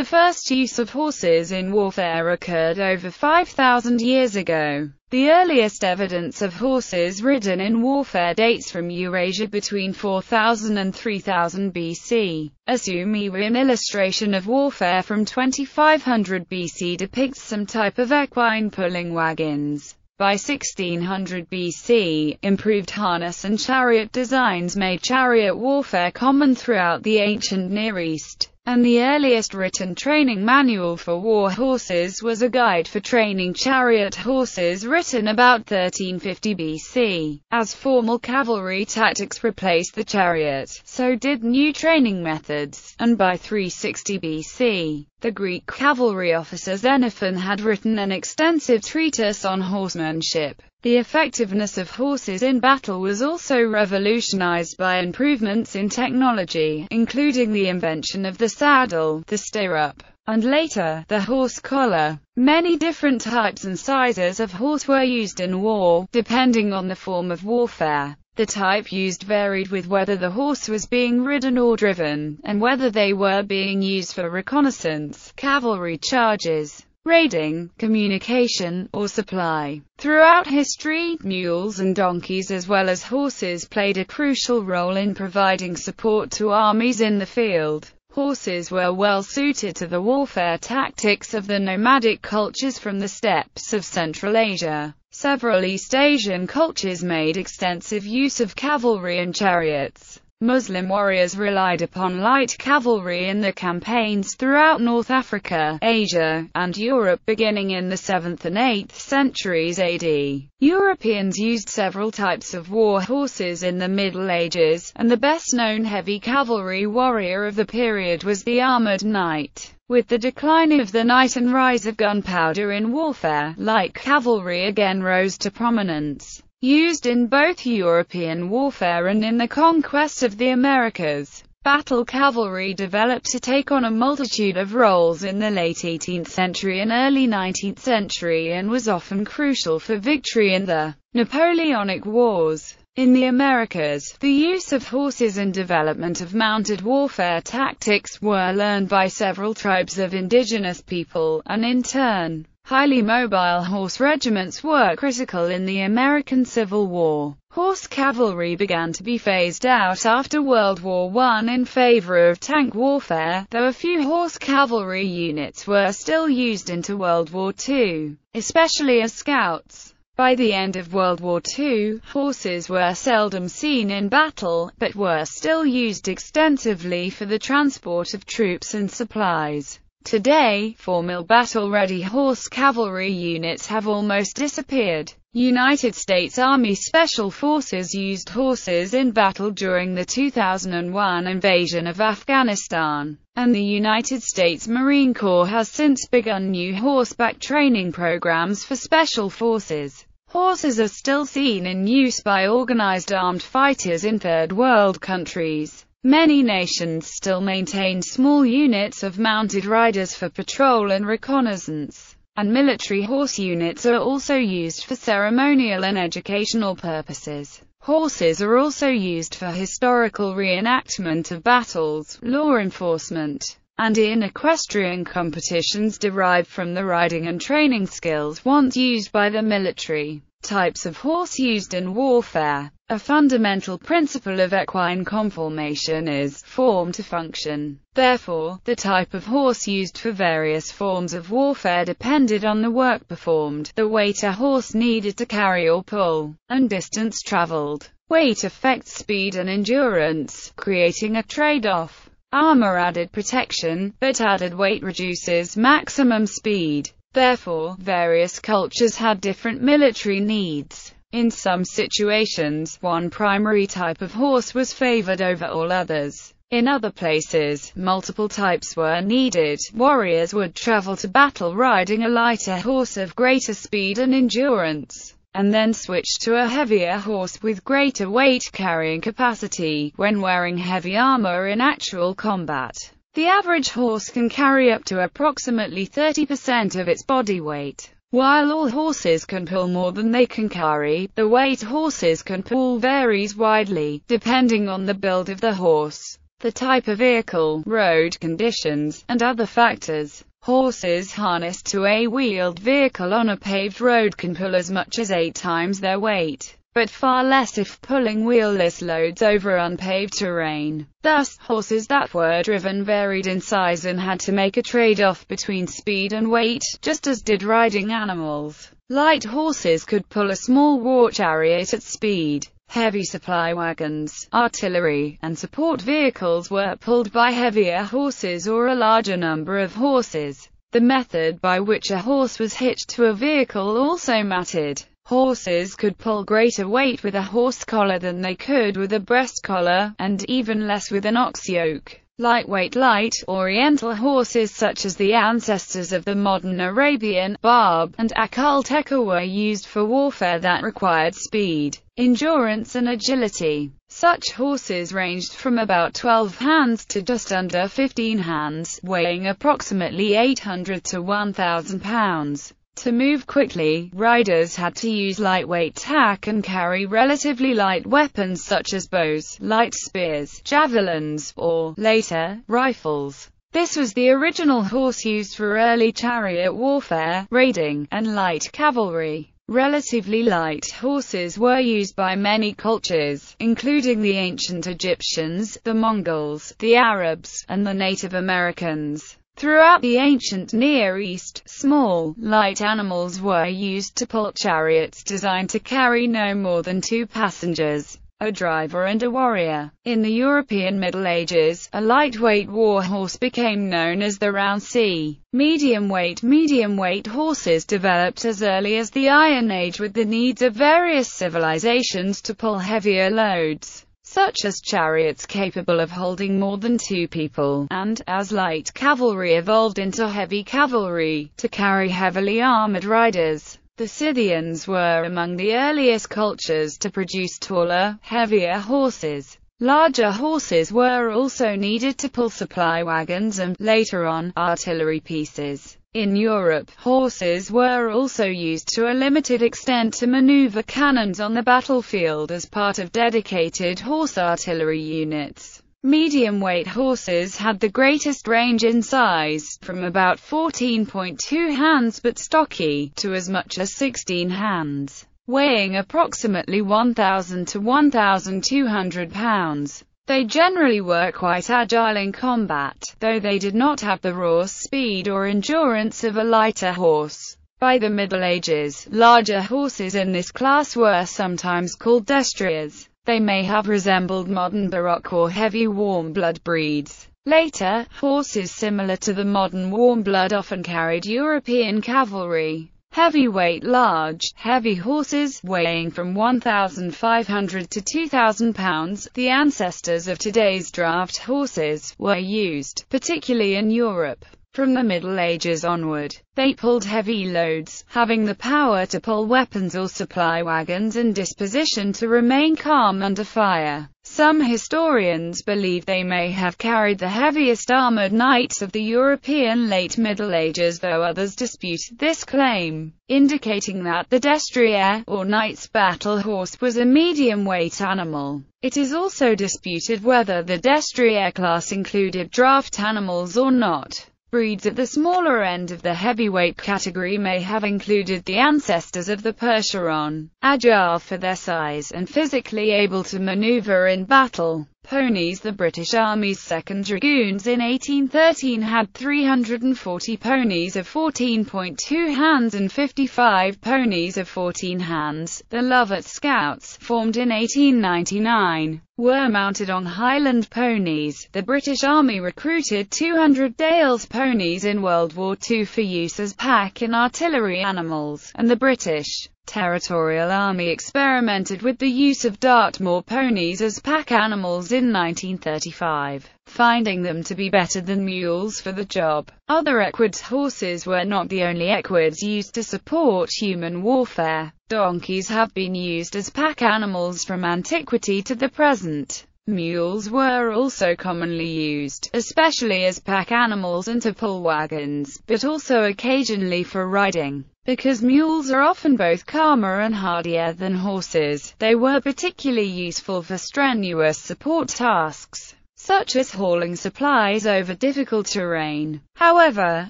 The first use of horses in warfare occurred over 5,000 years ago. The earliest evidence of horses ridden in warfare dates from Eurasia between 4000 and 3000 BC. A Sumerian illustration of warfare from 2500 BC depicts some type of equine pulling wagons. By 1600 BC, improved harness and chariot designs made chariot warfare common throughout the ancient Near East and the earliest written training manual for war horses was a guide for training chariot horses written about 1350 BC. As formal cavalry tactics replaced the chariot, so did new training methods, and by 360 BC, the Greek cavalry officer Xenophon had written an extensive treatise on horsemanship. The effectiveness of horses in battle was also revolutionized by improvements in technology, including the invention of the saddle, the stirrup, and later, the horse collar. Many different types and sizes of horse were used in war, depending on the form of warfare. The type used varied with whether the horse was being ridden or driven, and whether they were being used for reconnaissance, cavalry charges, raiding, communication, or supply. Throughout history, mules and donkeys as well as horses played a crucial role in providing support to armies in the field. Horses were well suited to the warfare tactics of the nomadic cultures from the steppes of Central Asia. Several East Asian cultures made extensive use of cavalry and chariots. Muslim warriors relied upon light cavalry in their campaigns throughout North Africa, Asia, and Europe beginning in the 7th and 8th centuries AD. Europeans used several types of war horses in the Middle Ages, and the best-known heavy cavalry warrior of the period was the armored knight. With the decline of the knight and rise of gunpowder in warfare, light cavalry again rose to prominence used in both European warfare and in the conquest of the Americas. Battle cavalry developed to take on a multitude of roles in the late 18th century and early 19th century and was often crucial for victory in the Napoleonic Wars. In the Americas, the use of horses and development of mounted warfare tactics were learned by several tribes of indigenous people, and in turn, Highly mobile horse regiments were critical in the American Civil War. Horse cavalry began to be phased out after World War I in favor of tank warfare, though a few horse cavalry units were still used into World War II, especially as scouts. By the end of World War II, horses were seldom seen in battle, but were still used extensively for the transport of troops and supplies. Today, formal battle-ready horse cavalry units have almost disappeared. United States Army Special Forces used horses in battle during the 2001 invasion of Afghanistan, and the United States Marine Corps has since begun new horseback training programs for special forces. Horses are still seen in use by organized armed fighters in third world countries. Many nations still maintain small units of mounted riders for patrol and reconnaissance, and military horse units are also used for ceremonial and educational purposes. Horses are also used for historical reenactment of battles, law enforcement, and in equestrian competitions derived from the riding and training skills once used by the military. Types of horse used in warfare a fundamental principle of equine conformation is form to function. Therefore, the type of horse used for various forms of warfare depended on the work performed, the weight a horse needed to carry or pull, and distance traveled. Weight affects speed and endurance, creating a trade-off. Armor added protection, but added weight reduces maximum speed. Therefore, various cultures had different military needs. In some situations, one primary type of horse was favored over all others. In other places, multiple types were needed. Warriors would travel to battle riding a lighter horse of greater speed and endurance, and then switch to a heavier horse with greater weight carrying capacity, when wearing heavy armor in actual combat. The average horse can carry up to approximately 30% of its body weight. While all horses can pull more than they can carry, the weight horses can pull varies widely, depending on the build of the horse. the type of vehicle, road conditions, and other factors. Horses harnessed to a wheeled vehicle on a paved road can pull as much as eight times their weight, but far less if pulling wheelless loads over unpaved terrain. Thus, horses that were driven varied in size and had to make a trade-off between speed and weight, just as did riding animals. Light horses could pull a small war chariot at speed. Heavy supply wagons, artillery, and support vehicles were pulled by heavier horses or a larger number of horses. The method by which a horse was hitched to a vehicle also mattered. Horses could pull greater weight with a horse collar than they could with a breast collar, and even less with an ox yoke. Lightweight light, oriental horses such as the ancestors of the modern Arabian, Barb, and Akhal were used for warfare that required speed, endurance and agility. Such horses ranged from about 12 hands to just under 15 hands, weighing approximately 800 to 1,000 pounds. To move quickly, riders had to use lightweight tack and carry relatively light weapons such as bows, light spears, javelins, or, later, rifles. This was the original horse used for early chariot warfare, raiding, and light cavalry. Relatively light horses were used by many cultures, including the ancient Egyptians, the Mongols, the Arabs, and the Native Americans. Throughout the ancient Near East, small, light animals were used to pull chariots designed to carry no more than two passengers, a driver and a warrior. In the European Middle Ages, a lightweight war horse became known as the Rouncey. Medium-weight Medium-weight horses developed as early as the Iron Age with the needs of various civilizations to pull heavier loads such as chariots capable of holding more than two people, and, as light cavalry evolved into heavy cavalry, to carry heavily armored riders. The Scythians were among the earliest cultures to produce taller, heavier horses. Larger horses were also needed to pull supply wagons and, later on, artillery pieces. In Europe, horses were also used to a limited extent to maneuver cannons on the battlefield as part of dedicated horse artillery units. Medium-weight horses had the greatest range in size, from about 14.2 hands but stocky, to as much as 16 hands, weighing approximately 1,000 to 1,200 pounds. They generally were quite agile in combat, though they did not have the raw speed or endurance of a lighter horse. By the Middle Ages, larger horses in this class were sometimes called destriers. They may have resembled modern Baroque or heavy warm-blood breeds. Later, horses similar to the modern warm blood often carried European cavalry. Heavyweight large, heavy horses, weighing from 1,500 to 2,000 pounds, the ancestors of today's draft horses, were used, particularly in Europe. From the Middle Ages onward, they pulled heavy loads, having the power to pull weapons or supply wagons and disposition to remain calm under fire. Some historians believe they may have carried the heaviest armored knights of the European late Middle Ages though others dispute this claim, indicating that the destrier, or knight's battle horse was a medium-weight animal. It is also disputed whether the destrier class included draft animals or not. Breeds at the smaller end of the heavyweight category may have included the ancestors of the Percheron, agile for their size and physically able to maneuver in battle. Ponies The British Army's 2nd Dragoons in 1813 had 340 ponies of 14.2 hands and 55 ponies of 14 hands. The Lovat Scouts, formed in 1899, were mounted on Highland ponies. The British Army recruited 200 Dales ponies in World War II for use as pack and artillery animals, and the British Territorial Army experimented with the use of Dartmoor ponies as pack animals in 1935, finding them to be better than mules for the job. Other equids horses were not the only equids used to support human warfare. Donkeys have been used as pack animals from antiquity to the present. Mules were also commonly used, especially as pack animals and to pull wagons, but also occasionally for riding. Because mules are often both calmer and hardier than horses, they were particularly useful for strenuous support tasks such as hauling supplies over difficult terrain. However,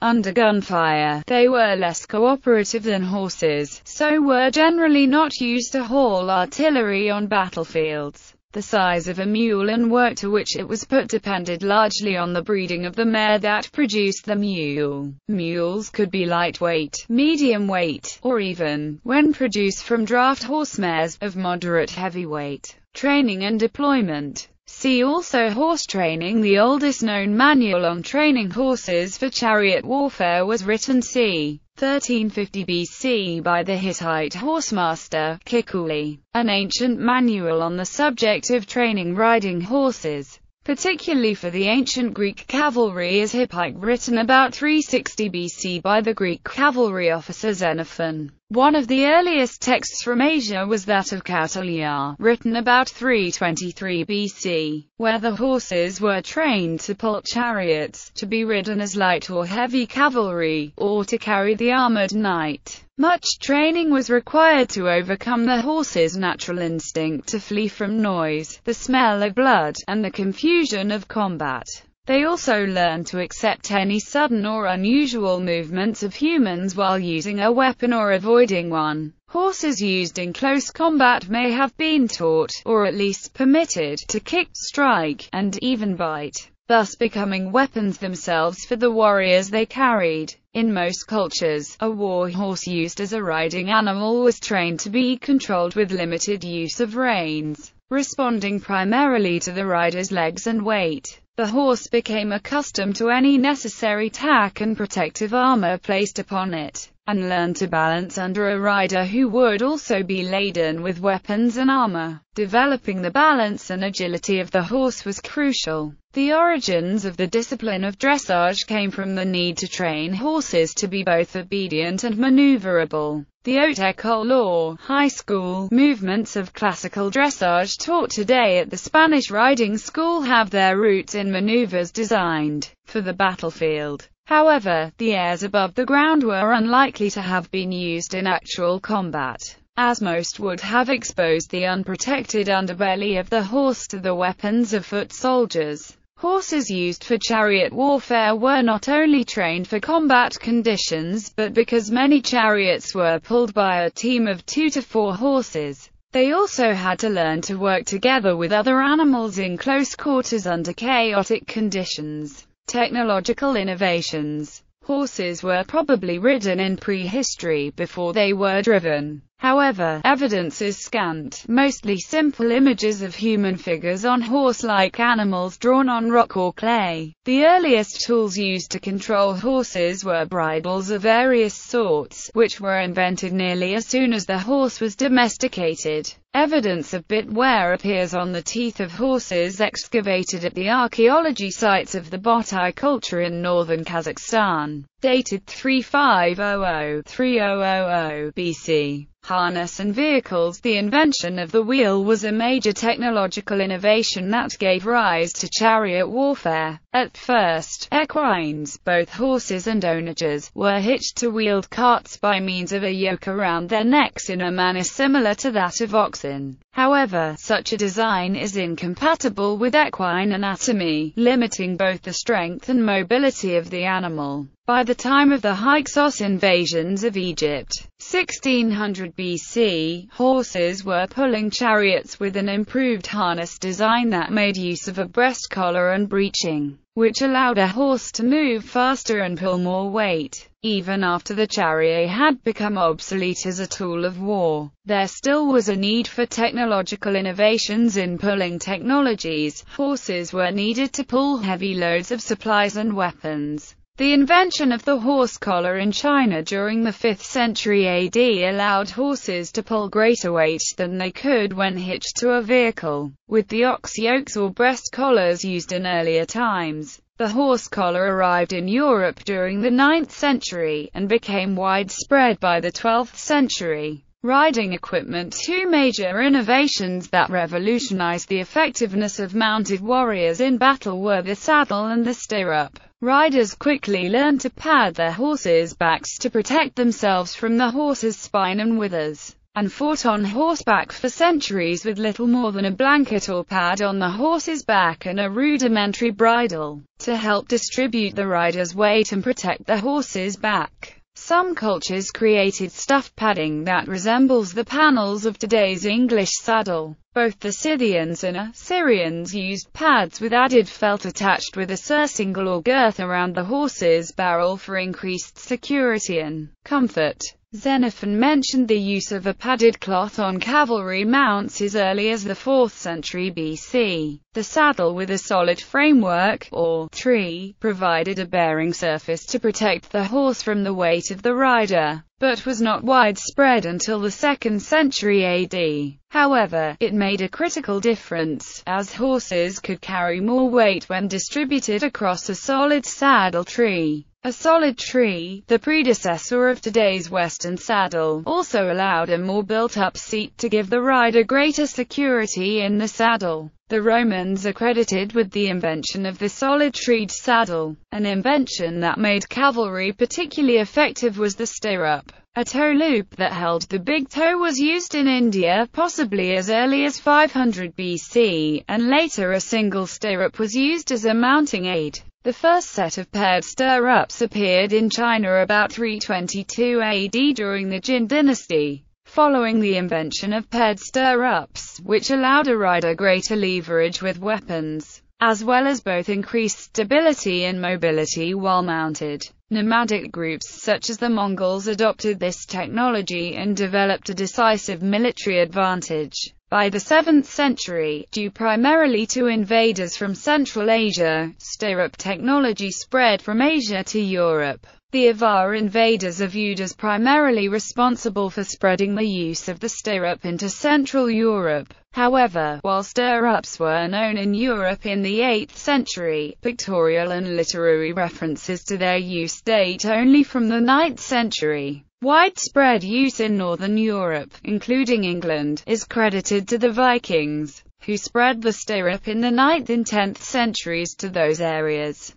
under gunfire, they were less cooperative than horses, so were generally not used to haul artillery on battlefields. The size of a mule and work to which it was put depended largely on the breeding of the mare that produced the mule. Mules could be lightweight, medium weight, or even, when produced from draft horse mares, of moderate heavyweight. Training and deployment See also Horse training The oldest known manual on training horses for chariot warfare was written c. 1350 BC by the Hittite horsemaster, Kikuli. An ancient manual on the subject of training riding horses, particularly for the ancient Greek cavalry is Hippike written about 360 BC by the Greek cavalry officer Xenophon. One of the earliest texts from Asia was that of Kautilya, written about 323 BC, where the horses were trained to pull chariots, to be ridden as light or heavy cavalry, or to carry the armored knight. Much training was required to overcome the horse's natural instinct to flee from noise, the smell of blood, and the confusion of combat. They also learn to accept any sudden or unusual movements of humans while using a weapon or avoiding one. Horses used in close combat may have been taught, or at least permitted, to kick, strike, and even bite, thus becoming weapons themselves for the warriors they carried. In most cultures, a war horse used as a riding animal was trained to be controlled with limited use of reins, responding primarily to the rider's legs and weight. The horse became accustomed to any necessary tack and protective armor placed upon it, and learned to balance under a rider who would also be laden with weapons and armor. Developing the balance and agility of the horse was crucial. The origins of the discipline of dressage came from the need to train horses to be both obedient and maneuverable. The haute école or high school movements of classical dressage taught today at the Spanish riding school have their roots in maneuvers designed for the battlefield. However, the airs above the ground were unlikely to have been used in actual combat, as most would have exposed the unprotected underbelly of the horse to the weapons of foot soldiers. Horses used for chariot warfare were not only trained for combat conditions, but because many chariots were pulled by a team of two to four horses. They also had to learn to work together with other animals in close quarters under chaotic conditions. Technological innovations Horses were probably ridden in prehistory before they were driven. However, evidence is scant, mostly simple images of human figures on horse-like animals drawn on rock or clay. The earliest tools used to control horses were bridles of various sorts, which were invented nearly as soon as the horse was domesticated. Evidence of bit wear appears on the teeth of horses excavated at the archaeology sites of the Botai culture in northern Kazakhstan, dated 3500-3000 BC harness and vehicles. The invention of the wheel was a major technological innovation that gave rise to chariot warfare. At first, equines, both horses and onagers, were hitched to wheeled carts by means of a yoke around their necks in a manner similar to that of oxen. However, such a design is incompatible with equine anatomy, limiting both the strength and mobility of the animal. By the time of the Hyksos invasions of Egypt, 1600 BC, horses were pulling chariots with an improved harness design that made use of a breast collar and breeching, which allowed a horse to move faster and pull more weight. Even after the chariot had become obsolete as a tool of war, there still was a need for technological innovations in pulling technologies. Horses were needed to pull heavy loads of supplies and weapons. The invention of the horse collar in China during the 5th century AD allowed horses to pull greater weight than they could when hitched to a vehicle. With the ox yokes or breast collars used in earlier times, the horse collar arrived in Europe during the 9th century, and became widespread by the 12th century. Riding equipment Two major innovations that revolutionized the effectiveness of mounted warriors in battle were the saddle and the stirrup. Riders quickly learned to pad their horses' backs to protect themselves from the horse's spine and withers. and fought on horseback for centuries with little more than a blanket or pad on the horse's back and a rudimentary bridle, to help distribute the rider's weight and protect the horse's back. Some cultures created stuffed padding that resembles the panels of today's English saddle. Both the Scythians and Assyrians used pads with added felt attached with a surcingle or girth around the horse's barrel for increased security and comfort. Xenophon mentioned the use of a padded cloth on cavalry mounts as early as the 4th century BC. The saddle with a solid framework, or tree, provided a bearing surface to protect the horse from the weight of the rider, but was not widespread until the 2nd century AD. However, it made a critical difference, as horses could carry more weight when distributed across a solid saddle tree. A solid tree, the predecessor of today's Western saddle, also allowed a more built-up seat to give the rider greater security in the saddle. The Romans are credited with the invention of the solid-treed saddle. An invention that made cavalry particularly effective was the stirrup. A toe loop that held the big toe was used in India possibly as early as 500 BC, and later a single stirrup was used as a mounting aid. The first set of paired stirrups appeared in China about 322 AD during the Jin dynasty, following the invention of paired stirrups, which allowed a rider greater leverage with weapons, as well as both increased stability and mobility while mounted. Nomadic groups such as the Mongols adopted this technology and developed a decisive military advantage. By the 7th century, due primarily to invaders from Central Asia, stirrup technology spread from Asia to Europe. The Avar invaders are viewed as primarily responsible for spreading the use of the stirrup into Central Europe. However, while stirrups were known in Europe in the 8th century, pictorial and literary references to their use date only from the 9th century. Widespread use in Northern Europe, including England, is credited to the Vikings, who spread the stirrup in the 9th and 10th centuries to those areas.